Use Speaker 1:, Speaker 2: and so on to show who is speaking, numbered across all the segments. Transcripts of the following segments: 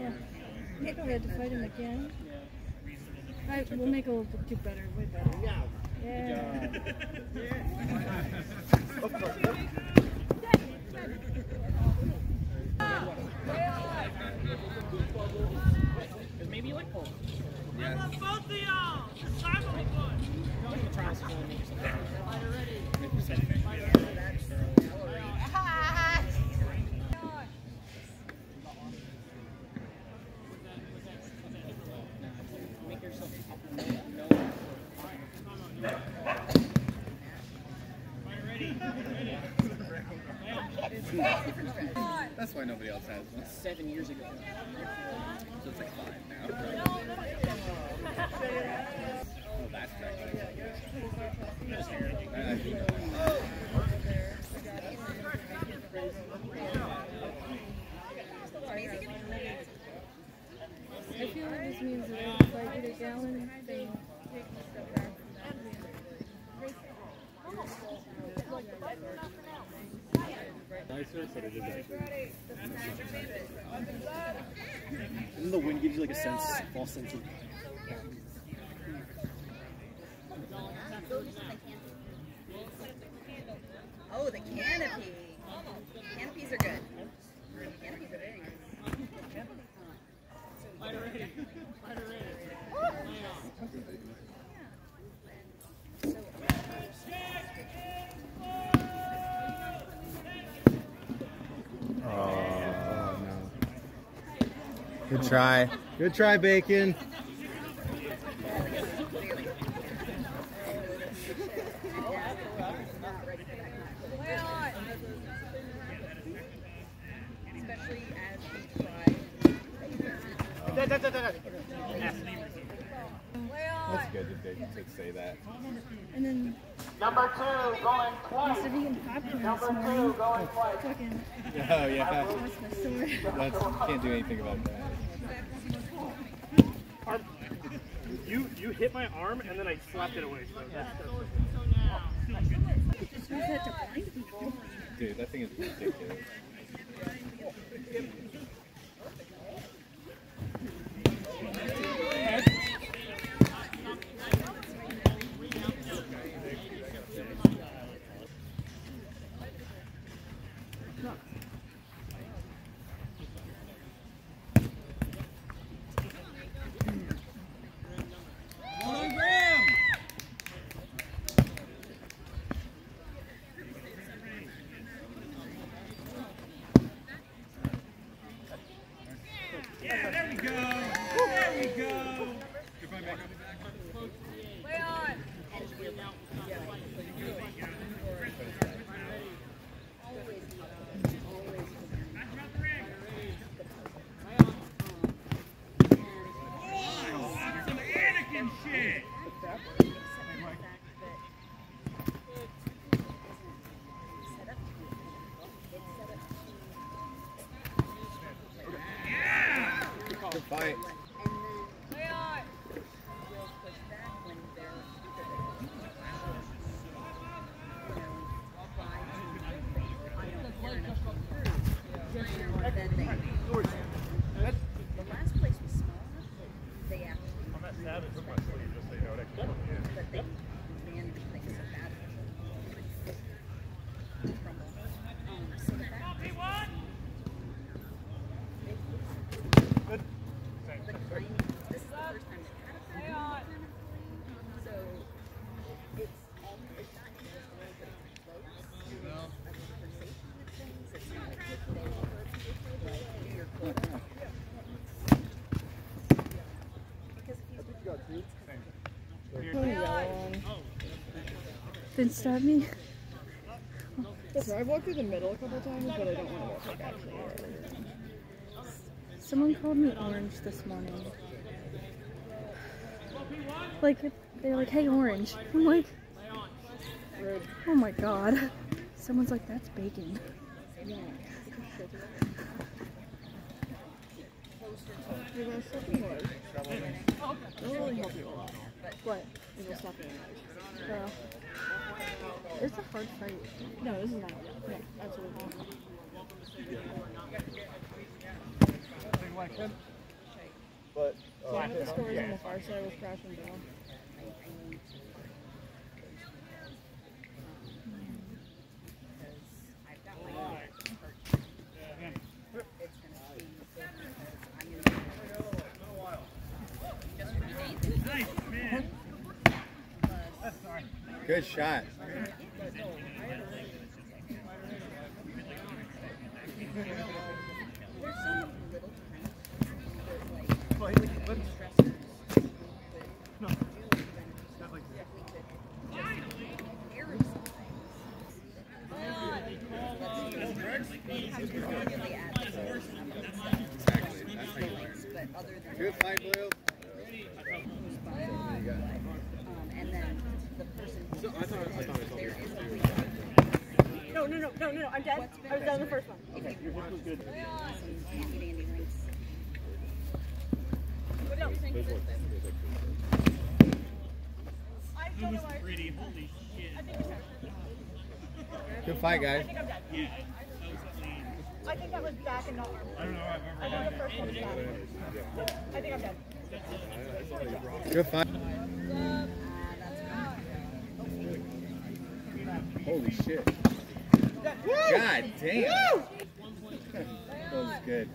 Speaker 1: Yeah. Nico had to fight him again. Alright, we'll make a little bit do better, way better. Yeah.
Speaker 2: Maybe you like Paul.
Speaker 3: I love both of y'all. Simon was good.
Speaker 4: Else has one.
Speaker 2: seven years ago.
Speaker 4: So it's like five now. Oh, that's
Speaker 1: I feel like this means that if I get a gallon, they take a step back from that.
Speaker 5: And the wind gives you like a sense, false sense of.
Speaker 6: Oh, the canopy. Canopies are good. Canopies are very good.
Speaker 4: Oh, no. Good try.
Speaker 5: Good try, Bacon.
Speaker 6: Especially as we try.
Speaker 4: That's good that they could say that.
Speaker 1: And then
Speaker 3: Number two going twice.
Speaker 1: instead of eating popcorn this
Speaker 3: Number two going twice.
Speaker 1: fucking
Speaker 4: Oh, yeah.
Speaker 1: lost my sword.
Speaker 4: That's, can't do anything about that.
Speaker 5: Arm, you you hit my arm and then I slapped it away. So that's, that's
Speaker 1: Just use that to blind people.
Speaker 4: Dude, that thing is ridiculous.
Speaker 3: Yeah, there we go. There we go. Oh,
Speaker 6: actually, but they ran things so bad. Crumble. Um, so the fact
Speaker 3: He won.
Speaker 6: the tiny, this is the first time they've had a flu kind of thing. So it's all, it's not just a little bit close. A conversation with things. It's not like they like do your quota. Because if he's
Speaker 1: Put a yellow on. Stab me.
Speaker 7: I've walked through the middle a couple times, but I don't want to walk like actually.
Speaker 1: Someone called me orange this morning. Like, they're like, hey, orange. I'm like, oh my god. Someone's like, that's bacon.
Speaker 7: You're gonna stop being large. It'll really help you a lot.
Speaker 1: What?
Speaker 7: It will stop being large.
Speaker 1: Girl. It's a hard fight.
Speaker 7: No, this is not. No, absolutely not.
Speaker 5: Big Mike, good. But uh,
Speaker 7: So one of the scores on the far side was crashing down.
Speaker 6: I've got my hurt. It's gonna be, I'm gonna
Speaker 4: Good shot.
Speaker 6: There's so many little tiny things that like stressors would but other than
Speaker 4: Good fight, Blue.
Speaker 6: um, and then the person who there is only
Speaker 8: No, no, no, no, no, no, I'm dead. I was done the first one.
Speaker 6: okay, can't get Andy Rinks.
Speaker 8: I don't know why.
Speaker 3: Pretty, holy shit.
Speaker 8: I think it's her.
Speaker 4: Good fight, guys.
Speaker 8: I think I'm dead.
Speaker 3: Yeah, that was clean.
Speaker 8: I think that was back and not arm.
Speaker 3: I don't know I've
Speaker 8: I
Speaker 3: ever
Speaker 8: know
Speaker 3: had
Speaker 8: the first one was back. I think I'm dead.
Speaker 4: Good fight. Holy shit. God damn. that was good.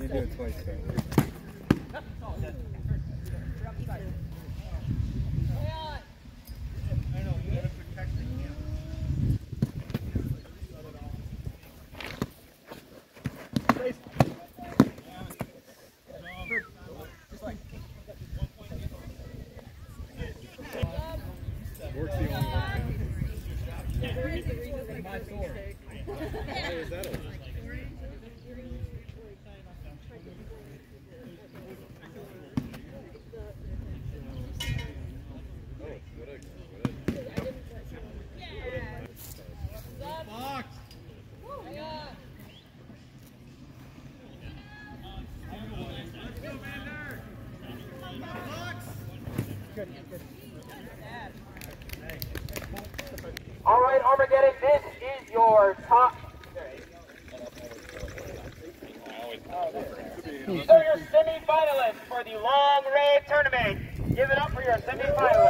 Speaker 4: You do it twice though. Why is that over?
Speaker 9: All right, Armageddon, this is your top. These are your semi-finalists for the long red tournament. Give it up for your semi-finalists.